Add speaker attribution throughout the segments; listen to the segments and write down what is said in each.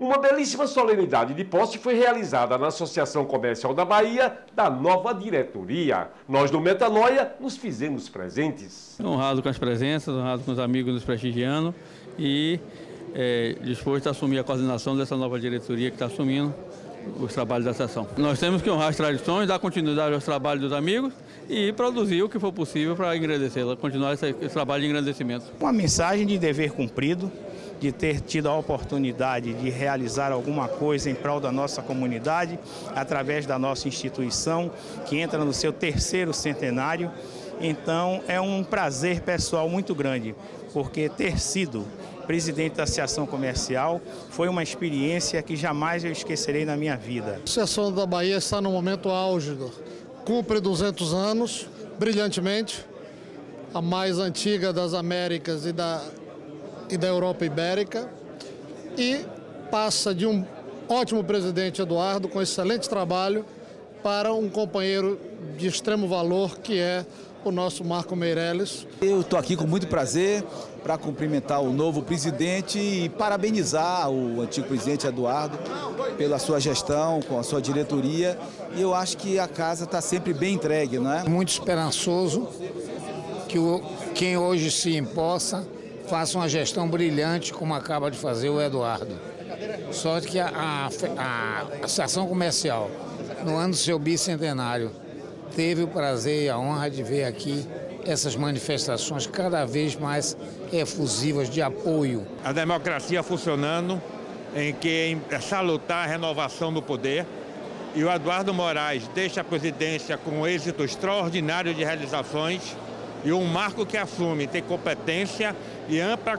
Speaker 1: Uma belíssima solenidade de posse foi realizada na Associação Comercial da Bahia da nova diretoria. Nós do Metanoia nos fizemos presentes.
Speaker 2: Honrado com as presenças, honrado com os amigos nos prestigiando e é, disposto a assumir a coordenação dessa nova diretoria que está assumindo os trabalhos da associação. Nós temos que honrar as tradições, dar continuidade aos trabalhos dos amigos e produzir o que for possível para agradecê-la, continuar esse, esse trabalho de engrandecimento.
Speaker 3: Uma mensagem de dever cumprido, de ter tido a oportunidade de realizar alguma coisa em prol da nossa comunidade, através da nossa instituição, que entra no seu terceiro centenário. Então é um prazer pessoal muito grande, porque ter sido presidente da Associação Comercial foi uma experiência que jamais eu esquecerei na minha vida.
Speaker 4: A Associação da Bahia está no momento álgido, cumpre 200 anos, brilhantemente, a mais antiga das Américas e da e da Europa Ibérica e passa de um ótimo presidente Eduardo com excelente trabalho para um companheiro de extremo valor que é o nosso Marco Meirelles.
Speaker 5: Eu estou aqui com muito prazer para cumprimentar o novo presidente e parabenizar o antigo presidente Eduardo pela sua gestão, com a sua diretoria. E eu acho que a casa está sempre bem entregue, não é?
Speaker 6: Muito esperançoso que o, quem hoje se impossa faça uma gestão brilhante como acaba de fazer o Eduardo. Sorte que a, a, a Associação Comercial, no ano do seu bicentenário, teve o prazer e a honra de ver aqui essas manifestações cada vez mais efusivas de apoio.
Speaker 7: A democracia funcionando, em que é salutar a renovação do poder. E o Eduardo Moraes deixa a presidência com um êxito extraordinário de realizações e um marco que assume tem competência e ampla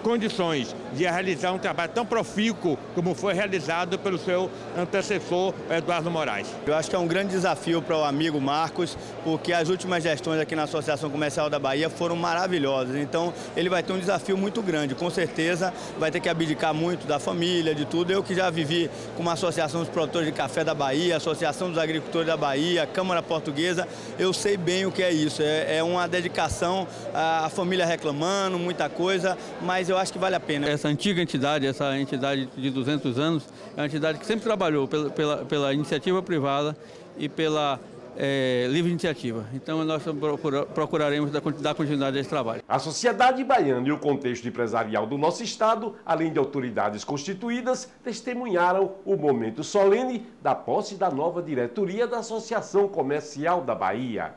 Speaker 7: condições de realizar um trabalho tão profícuo como foi realizado pelo seu antecessor, Eduardo Moraes.
Speaker 3: Eu acho que é um grande desafio para o amigo Marcos, porque as últimas gestões aqui na Associação Comercial da Bahia foram maravilhosas. Então, ele vai ter um desafio muito grande. Com certeza, vai ter que abdicar muito da família, de tudo. Eu que já vivi com uma Associação dos Produtores de Café da Bahia, Associação dos Agricultores da Bahia, Câmara Portuguesa, eu sei bem o que é isso. É, é uma dedicação à família reclamando, muita coisa, mas eu acho que vale a pena.
Speaker 2: Essa antiga entidade, essa entidade de 200 anos, é uma entidade que sempre trabalhou pela, pela, pela iniciativa privada e pela é, livre iniciativa. Então nós procuraremos dar continuidade a esse trabalho.
Speaker 1: A sociedade baiana e o contexto empresarial do nosso estado, além de autoridades constituídas, testemunharam o momento solene da posse da nova diretoria da Associação Comercial da Bahia.